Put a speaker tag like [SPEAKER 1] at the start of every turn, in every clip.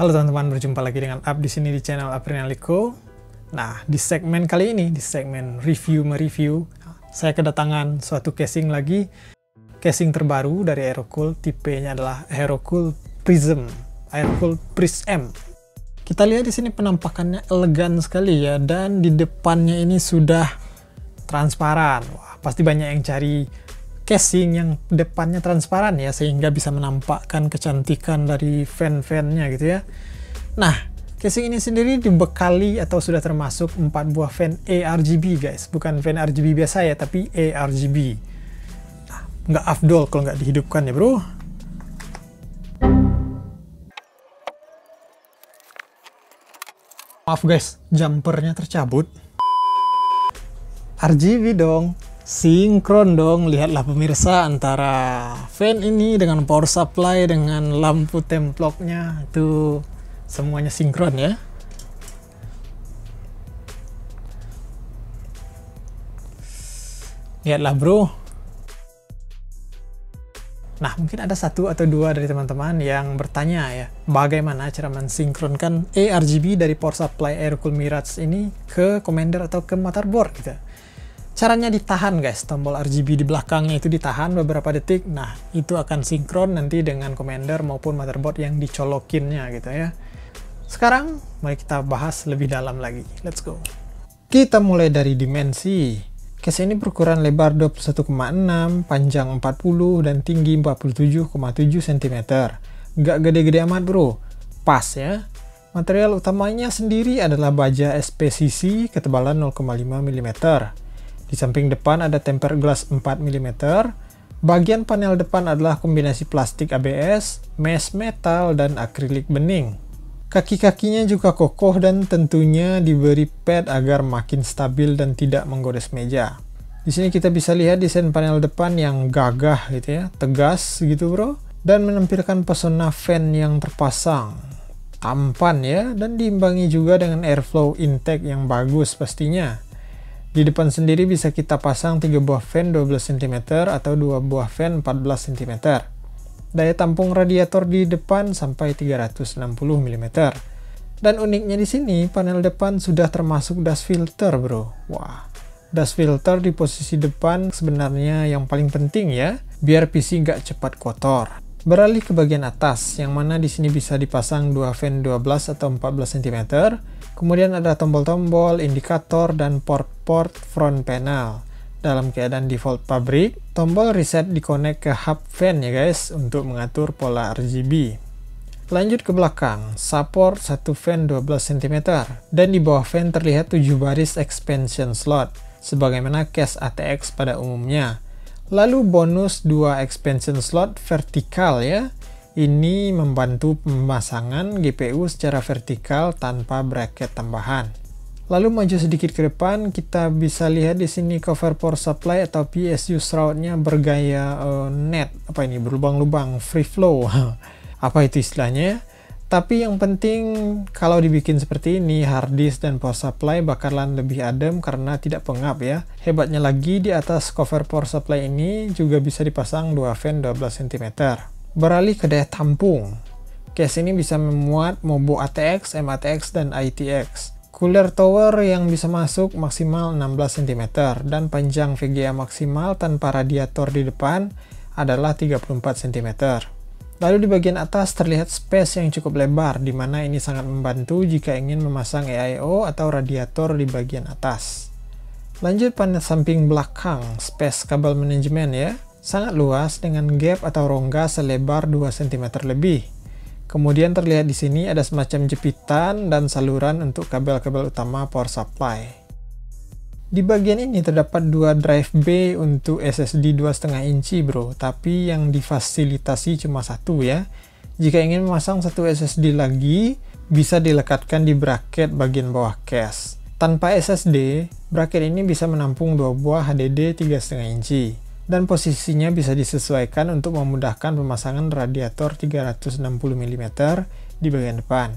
[SPEAKER 1] Halo teman-teman, berjumpa lagi dengan Up di sini di channel Aprinaliko. Nah, di segmen kali ini, di segmen review mereview, saya kedatangan suatu casing lagi. Casing terbaru dari Aerocool, tipenya adalah Aerocool Prism, Aerocool Prism. Kita lihat di sini penampakannya elegan sekali ya, dan di depannya ini sudah transparan. Wah, pasti banyak yang cari casing yang depannya transparan ya sehingga bisa menampakkan kecantikan dari fan-fannya gitu ya. Nah, casing ini sendiri dibekali atau sudah termasuk 4 buah fan ARGB guys, bukan fan RGB biasa ya, tapi ARGB. Nah, nggak afdol kalau nggak dihidupkan ya bro. Maaf guys, jumpernya tercabut. RGB dong sinkron dong lihatlah pemirsa antara fan ini dengan power supply dengan lampu temploknya. Itu semuanya sinkron ya. Lihatlah bro. Nah, mungkin ada satu atau dua dari teman-teman yang bertanya ya, bagaimana cara mensinkronkan ARGB dari power supply Aircool Mirage ini ke commander atau ke motherboard gitu. Caranya ditahan guys, tombol RGB di belakangnya itu ditahan beberapa detik. Nah, itu akan sinkron nanti dengan commander maupun motherboard yang dicolokinnya gitu ya. Sekarang, mari kita bahas lebih dalam lagi. Let's go. Kita mulai dari dimensi. Case ini berukuran lebar 21,6, panjang 40, dan tinggi 47,7 cm. Gak gede-gede amat bro, pas ya. Material utamanya sendiri adalah baja SPCC ketebalan 0,5 mm. Di samping depan ada tempered glass 4 mm. Bagian panel depan adalah kombinasi plastik ABS, mesh metal, dan akrilik bening. Kaki-kakinya juga kokoh dan tentunya diberi pad agar makin stabil dan tidak menggores meja. Di sini kita bisa lihat desain panel depan yang gagah gitu ya, tegas gitu bro, dan menampilkan pesona fan yang terpasang. Tampan ya, dan diimbangi juga dengan airflow intake yang bagus pastinya. Di depan sendiri bisa kita pasang 3 buah fan 12 cm atau 2 buah fan 14 cm. Daya tampung radiator di depan sampai 360 mm. Dan uniknya di sini, panel depan sudah termasuk dust filter bro. Wah, dust filter di posisi depan sebenarnya yang paling penting ya, biar PC nggak cepat kotor. Beralih ke bagian atas, yang mana di sini bisa dipasang 2 fan 12 atau 14 cm, Kemudian ada tombol-tombol, indikator, dan port-port front panel. Dalam keadaan default pabrik, tombol reset dikonek ke hub fan ya guys untuk mengatur pola RGB. Lanjut ke belakang, support satu fan 12 cm dan di bawah fan terlihat 7 baris expansion slot sebagaimana case ATX pada umumnya. Lalu bonus 2 expansion slot vertikal ya ini membantu pemasangan GPU secara vertikal tanpa bracket tambahan. Lalu maju sedikit ke depan, kita bisa lihat di sini cover power supply atau PSU shroudnya bergaya uh, net, apa ini berlubang-lubang, free flow. apa itu istilahnya? Tapi yang penting kalau dibikin seperti ini, hard disk dan power supply bakalan lebih adem karena tidak pengap ya. Hebatnya lagi di atas cover power supply ini juga bisa dipasang dua fan 12 cm. Beralih ke daya tampung. Case ini bisa memuat Mobo ATX, MATX, dan ITX. Cooler tower yang bisa masuk maksimal 16 cm dan panjang VGA maksimal tanpa radiator di depan adalah 34 cm. Lalu di bagian atas terlihat space yang cukup lebar, di mana ini sangat membantu jika ingin memasang AIO atau radiator di bagian atas. Lanjut panel samping belakang, space kabel manajemen ya sangat luas dengan gap atau rongga selebar 2 cm lebih. Kemudian terlihat di sini ada semacam jepitan dan saluran untuk kabel-kabel utama power supply. Di bagian ini terdapat dua drive B untuk SSD 2,5 inci bro, tapi yang difasilitasi cuma satu ya. Jika ingin memasang satu SSD lagi, bisa dilekatkan di bracket bagian bawah case. Tanpa SSD, bracket ini bisa menampung dua buah HDD 3,5 inci dan posisinya bisa disesuaikan untuk memudahkan pemasangan radiator 360 mm di bagian depan.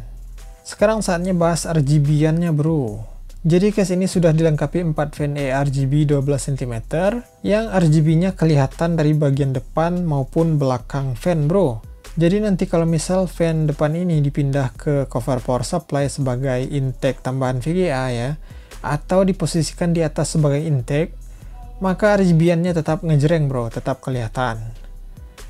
[SPEAKER 1] Sekarang saatnya bahas RGB-annya bro. Jadi case ini sudah dilengkapi 4 fan ARGB 12 cm yang RGB-nya kelihatan dari bagian depan maupun belakang fan bro. Jadi nanti kalau misal fan depan ini dipindah ke cover power supply sebagai intake tambahan VGA ya, atau diposisikan di atas sebagai intake, maka RGB-nya tetap ngejreng bro, tetap kelihatan.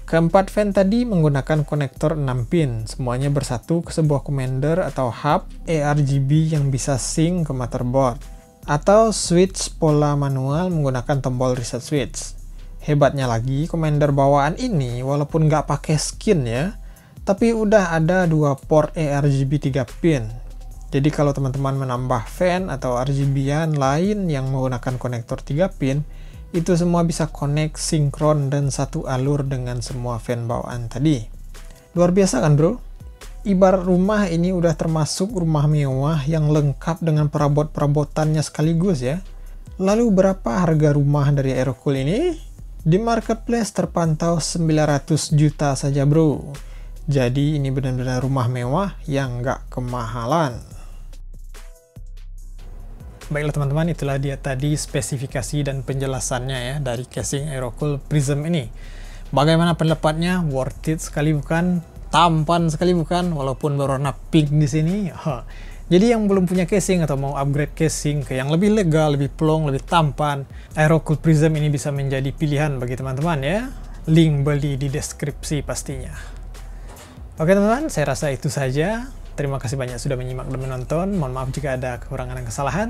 [SPEAKER 1] Keempat fan tadi menggunakan konektor 6 pin, semuanya bersatu ke sebuah commander atau hub ARGB yang bisa sync ke motherboard. Atau switch pola manual menggunakan tombol reset switch. Hebatnya lagi, commander bawaan ini walaupun nggak pakai skin ya, tapi udah ada dua port ARGB 3 pin. Jadi kalau teman-teman menambah fan atau RGB-an lain yang menggunakan konektor 3 pin, itu semua bisa connect, sinkron, dan satu alur dengan semua fan bawaan tadi. Luar biasa kan bro? Ibarat rumah ini udah termasuk rumah mewah yang lengkap dengan perabot-perabotannya sekaligus ya. Lalu berapa harga rumah dari Aerocool ini? Di marketplace terpantau 900 juta saja bro. Jadi ini benar-benar rumah mewah yang nggak kemahalan. Baiklah teman-teman, itulah dia tadi spesifikasi dan penjelasannya ya dari casing Aerocool Prism ini. Bagaimana pendapatnya? Worth it sekali bukan? Tampan sekali bukan? Walaupun berwarna pink di sini. Jadi yang belum punya casing atau mau upgrade casing ke yang lebih legal, lebih plong, lebih tampan, Aerocool Prism ini bisa menjadi pilihan bagi teman-teman ya. Link beli di deskripsi pastinya. Oke teman-teman, saya rasa itu saja. Terima kasih banyak sudah menyimak dan menonton. Mohon maaf jika ada kekurangan dan kesalahan.